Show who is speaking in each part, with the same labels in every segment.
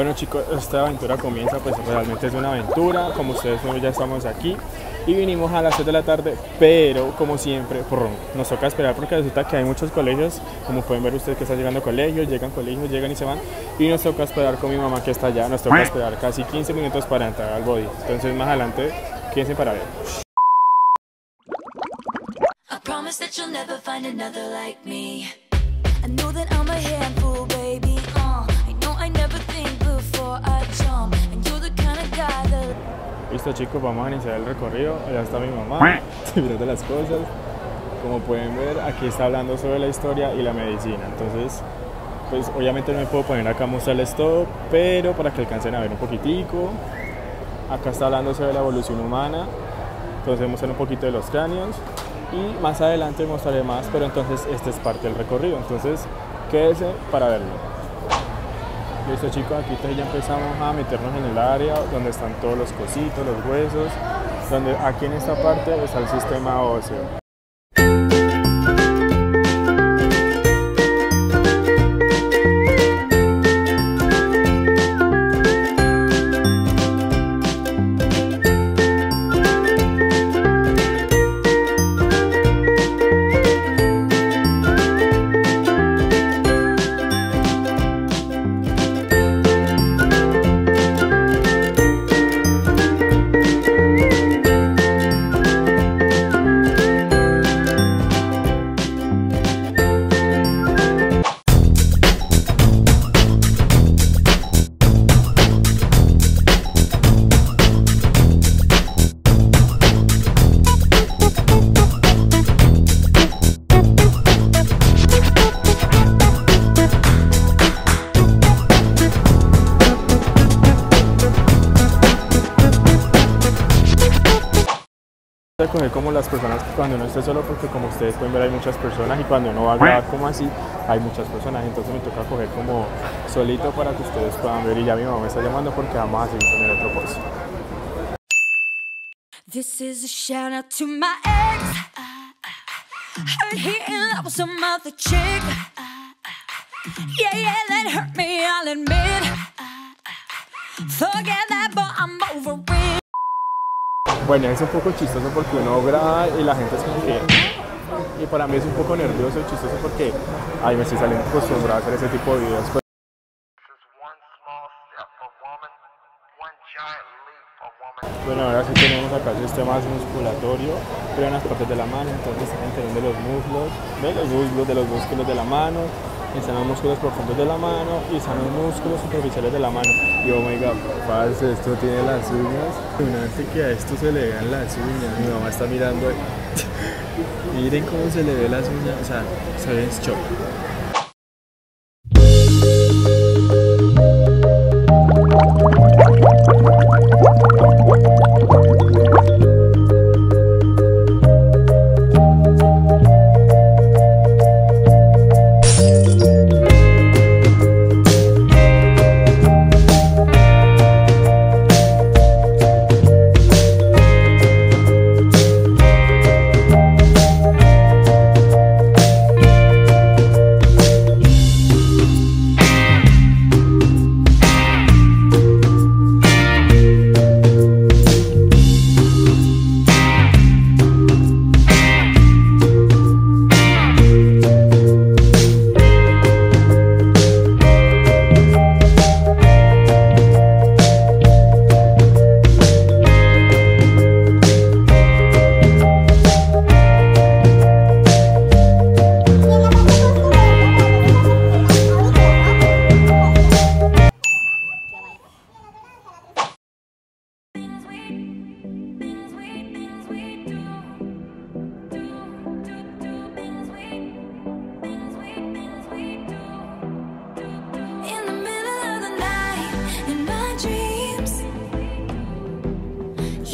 Speaker 1: Bueno chicos, esta aventura comienza, pues realmente es una aventura, como ustedes ven ya estamos aquí. Y vinimos a las 6 de la tarde, pero como siempre, nos toca esperar porque resulta que hay muchos colegios, como pueden ver ustedes que están llegando colegios, llegan colegios, llegan y se van. Y nos toca esperar con mi mamá que está allá, nos toca esperar casi 15 minutos para entrar al body, entonces más adelante quédense para ver. Listo chicos, vamos a iniciar el recorrido. Allá está mi mamá, mirando las cosas. Como pueden ver, aquí está hablando sobre la historia y la medicina. Entonces, pues obviamente no me puedo poner acá a mostrarles todo, pero para que alcancen a ver un poquitico. Acá está hablando sobre la evolución humana. Entonces mostrar un poquito de los cráneos. Y más adelante mostraré más, pero entonces este es parte del recorrido. Entonces, quédese para verlo. Listo chicos, aquí ya empezamos a meternos en el área donde están todos los cositos, los huesos, donde aquí en esta parte está el sistema óseo. Coger como las personas cuando uno esté solo, porque como ustedes pueden ver hay muchas personas y cuando uno va a grabar como así, hay muchas personas, entonces me toca coger como solito para que ustedes puedan ver y ya mi mamá me está llamando porque vamos a seguir con el otro post. This is a shout out to my ex. Heard he in love with some other chick. Yeah, yeah, that hurt me, I'll admit. Forget that, but I'm over it. Bueno, es un poco chistoso porque uno graba y la gente es como que... Y para mí es un poco nervioso y chistoso porque ay, me estoy saliendo acostumbrado a hacer ese tipo de videos. Bueno, ahora sí tenemos acá el sistema musculatorio, pero en las partes de la mano, entonces están teniendo los muslos, de los muslos, de los músculos de la mano, están los músculos profundos de la mano y están los músculos superficiales de la mano. Y oh my god, parce, esto tiene las uñas. Imagínate que a esto se le vean las uñas. Mi mamá está mirando. Miren cómo se le ve las uñas. O sea, se ve en shock.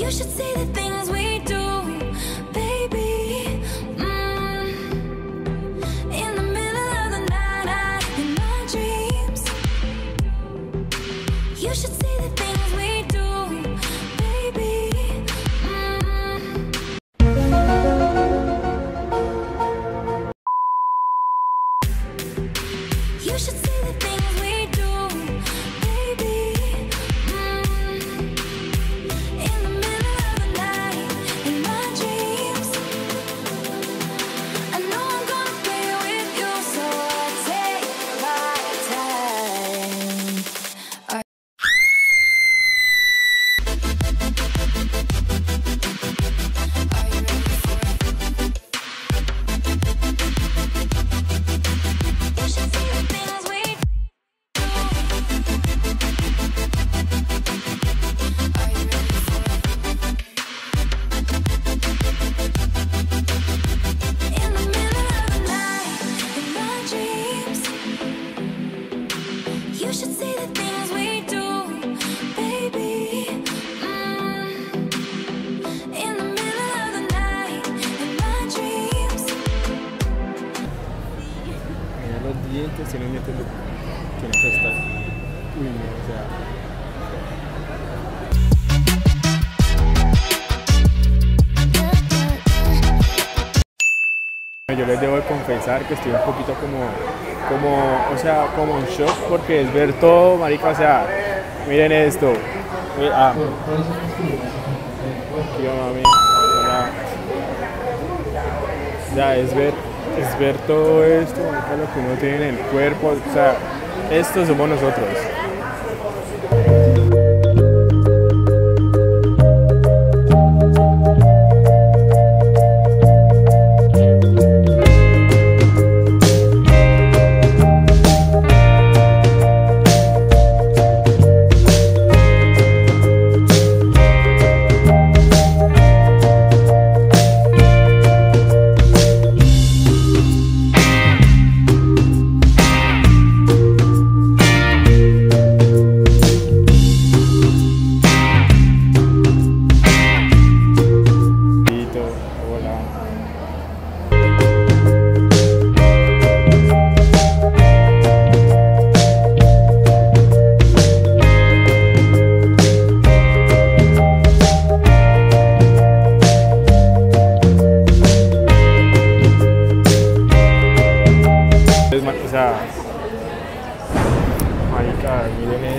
Speaker 2: You should see the things Este entiendo que o sea.
Speaker 1: Yo les debo de confesar que estoy un poquito como, como, o sea, como en shock porque es ver todo, marica, o sea, miren esto. Eh, ah. Mami. Es ver es ver todo esto, lo que uno tiene en el cuerpo, o sea, estos somos nosotros.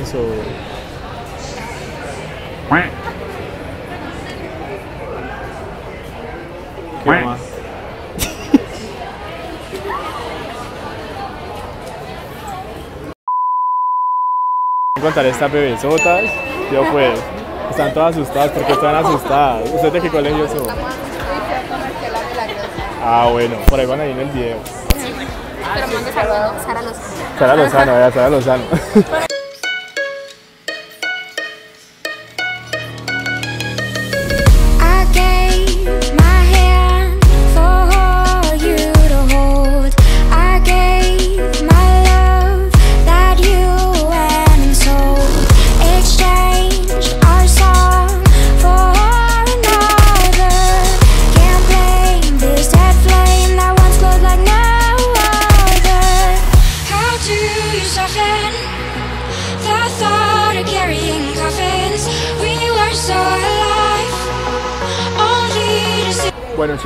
Speaker 1: Eso. ¿Qué más? contar estas bebesotas. Yo pues, están todas asustadas porque están asustadas. ¿Usted de qué colegio son? Ah, bueno, por ahí van a ir en el video.
Speaker 2: Pero saludos Sara Lozano.
Speaker 1: Sara Lozano, vaya, Sara Lozano.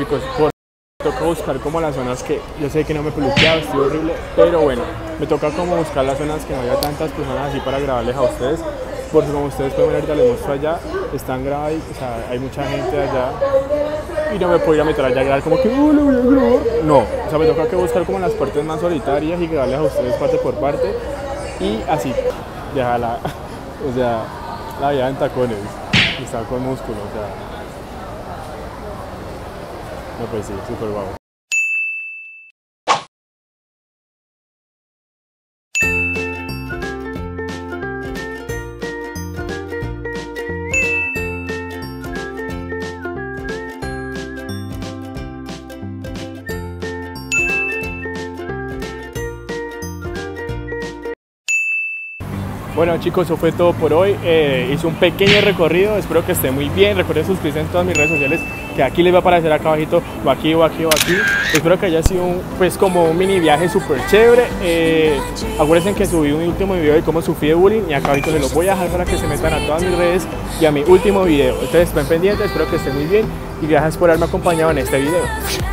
Speaker 1: Chicos, por toca buscar como las zonas que yo sé que no me he peluqueado, estoy horrible, pero bueno, me toca como buscar las zonas que no haya tantas personas así para grabarles a ustedes, porque como ustedes pueden ver ahorita les muestro allá, están grabados, o sea, hay mucha gente allá y no me puedo ir a meter allá a grabar como que, oh, lo voy a grabar. No, o sea, me toca que buscar como las partes más solitarias y grabarles a ustedes parte por parte y así, dejarla, o sea, la vida en tacones, está con músculo, o sea. No, pues sí, súper guau. Bueno chicos, eso fue todo por hoy. Eh, hice un pequeño recorrido, espero que esté muy bien. Recuerden suscribirse en todas mis redes sociales, que aquí les va a aparecer acá abajito, o aquí, o aquí, o aquí. Espero que haya sido un, pues como un mini viaje súper chévere. Eh, acuérdense que subí un último video de cómo sufrí de bullying y acá abajito se los voy a dejar para que se metan a todas mis redes y a mi último video. Entonces estén pendientes, espero que estén muy bien y gracias por haberme acompañado en este video.